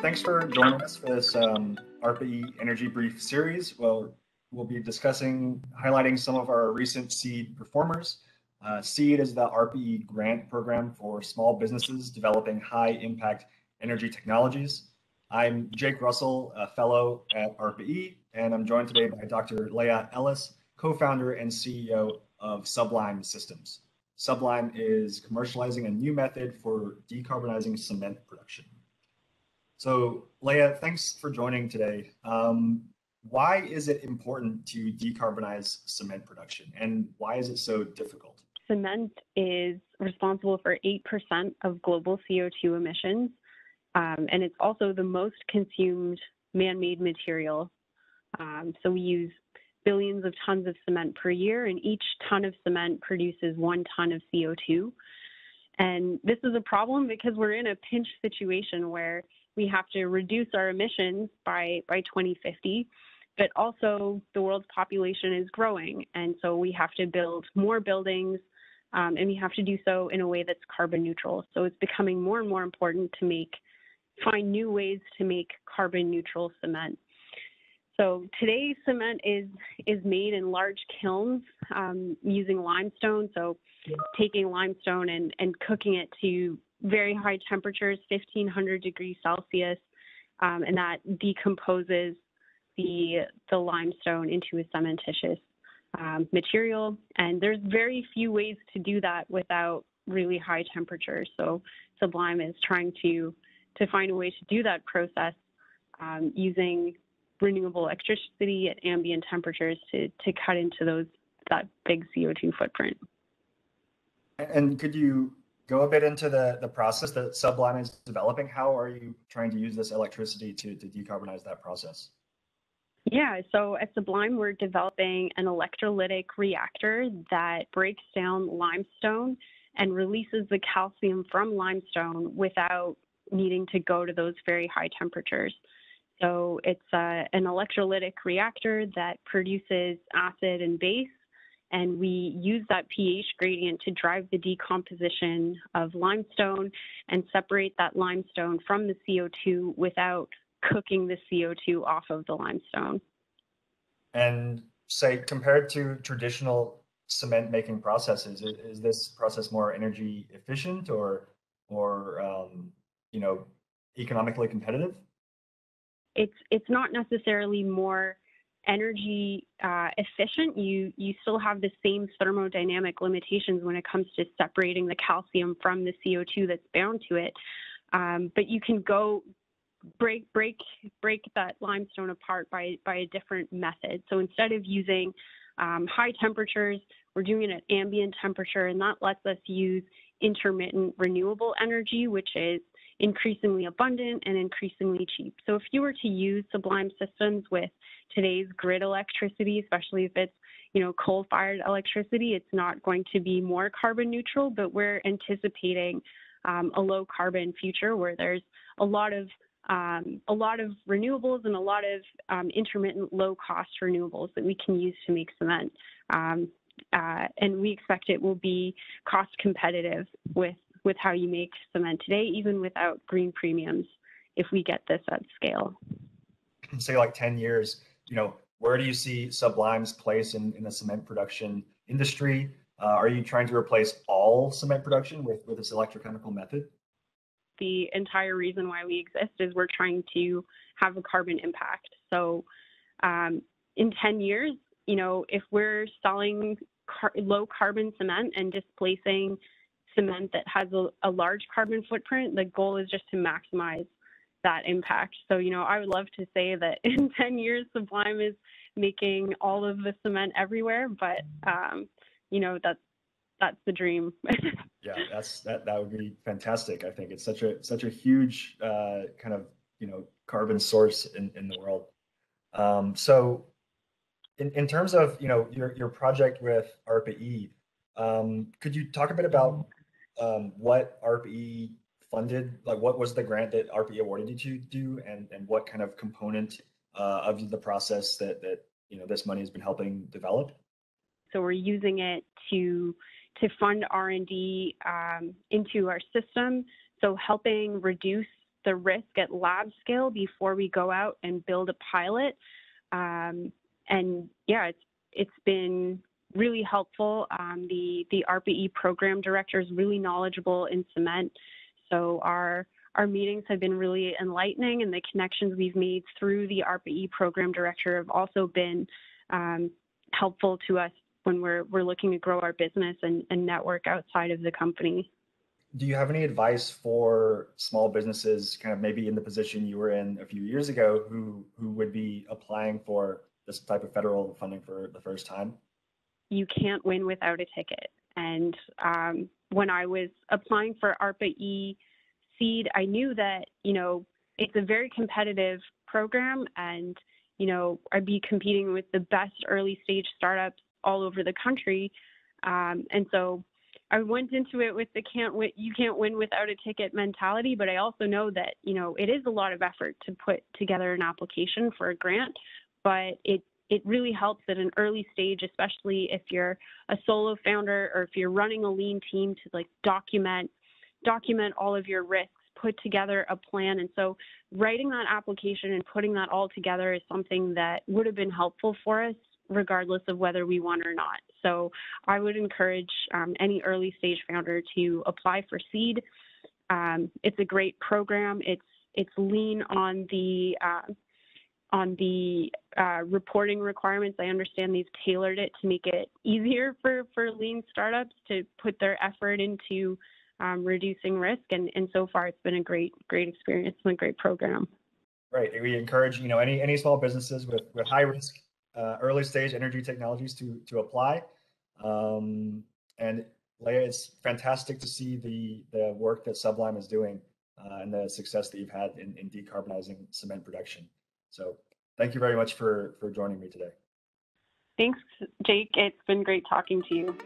thanks for joining us for this um, ARPA-E Energy Brief series. Well, we'll be discussing, highlighting some of our recent SEED performers. Uh, SEED is the ARPA-E grant program for small businesses developing high impact energy technologies. I'm Jake Russell, a fellow at ARPA-E, and I'm joined today by Dr. Leah Ellis, co-founder and CEO of Sublime Systems. Sublime is commercializing a new method for decarbonizing cement production. So, Leah, thanks for joining today. Um, why is it important to decarbonize cement production and why is it so difficult? Cement is responsible for 8% of global CO2 emissions, um, and it's also the most consumed man made material. Um, so, we use billions of tons of cement per year, and each ton of cement produces one ton of CO2. And this is a problem because we're in a pinch situation where we have to reduce our emissions by, by 2050, but also the world's population is growing. And so we have to build more buildings um, and we have to do so in a way that's carbon neutral. So it's becoming more and more important to make, find new ways to make carbon neutral cement. So today, cement is is made in large kilns um, using limestone. So taking limestone and, and cooking it to very high temperatures, 1500 degrees Celsius, um, and that decomposes the, the limestone into a cementitious um, material. And there's very few ways to do that without really high temperatures. So Sublime is trying to, to find a way to do that process um, using renewable electricity at ambient temperatures to, to cut into those that big CO2 footprint. And could you go a bit into the, the process that Sublime is developing. How are you trying to use this electricity to, to decarbonize that process? Yeah, so at Sublime, we're developing an electrolytic reactor that breaks down limestone and releases the calcium from limestone without needing to go to those very high temperatures. So it's uh, an electrolytic reactor that produces acid and base and we use that pH gradient to drive the decomposition of limestone and separate that limestone from the CO2 without cooking the CO2 off of the limestone. And say, compared to traditional cement making processes, is this process more energy efficient or, or um, you know, economically competitive? It's it's not necessarily more energy uh, efficient, you you still have the same thermodynamic limitations when it comes to separating the calcium from the CO2 that's bound to it. Um, but you can go break break break that limestone apart by by a different method. So instead of using um, high temperatures, we're doing it at ambient temperature, and that lets us use intermittent renewable energy, which is increasingly abundant and increasingly cheap. So if you were to use Sublime systems with today's grid electricity, especially if it's you know coal-fired electricity, it's not going to be more carbon neutral, but we're anticipating um, a low carbon future where there's a lot of um, a lot of renewables and a lot of um, intermittent low cost renewables that we can use to make cement. Um, uh, and we expect it will be cost competitive with with how you make cement today, even without green premiums, if we get this at scale. Say like 10 years, you know, where do you see Sublime's place in, in the cement production industry? Uh, are you trying to replace all cement production with, with this electrochemical method? The entire reason why we exist is we're trying to have a carbon impact. So um, in 10 years, you know, if we're selling car- low carbon cement and displacing cement that has a, a large carbon footprint, the goal is just to maximize that impact. So, you know, I would love to say that in 10 years, Sublime is making all of the cement everywhere, but, um, you know, that's, that's the dream. yeah, that's, that, that would be fantastic. I think it's such a, such a huge, uh, kind of, you know, carbon source in, in the world. Um, so in, in terms of, you know, your, your project with ARPA-E, um, could you talk a bit about um, what ARPA-E funded? Like, what was the grant that ARPA-E awarded you to do, and and what kind of component uh, of the process that that you know this money has been helping develop? So we're using it to to fund R and D um, into our system. So helping reduce the risk at lab scale before we go out and build a pilot. Um, and yeah, it's it's been really helpful. Um, the the ARPA-E program director is really knowledgeable in cement, so our our meetings have been really enlightening, and the connections we've made through the ARPA-E program director have also been um, helpful to us when we're we're looking to grow our business and, and network outside of the company. Do you have any advice for small businesses, kind of maybe in the position you were in a few years ago, who who would be applying for this type of federal funding for the first time? You can't win without a ticket. And um, when I was applying for ARPA E seed, I knew that you know it's a very competitive program, and you know I'd be competing with the best early stage startups all over the country. Um, and so I went into it with the can't win, you can't win without a ticket mentality, but I also know that, you know, it is a lot of effort to put together an application for a grant, but it, it really helps at an early stage, especially if you're a solo founder or if you're running a lean team to like document, document all of your risks, put together a plan. And so writing that application and putting that all together is something that would have been helpful for us regardless of whether we won or not. So I would encourage um, any early stage founder to apply for seed. Um, it's a great program. It's it's lean on the uh, on the uh, reporting requirements. I understand they've tailored it to make it easier for for lean startups to put their effort into um, reducing risk. And and so far, it's been a great great experience and a great program. Right. We encourage you know any any small businesses with with high risk uh, early stage energy technologies to to apply. Um, and Leah, it's fantastic to see the the work that Sublime is doing uh, and the success that you've had in, in decarbonizing cement production. So thank you very much for for joining me today. Thanks, Jake. It's been great talking to you.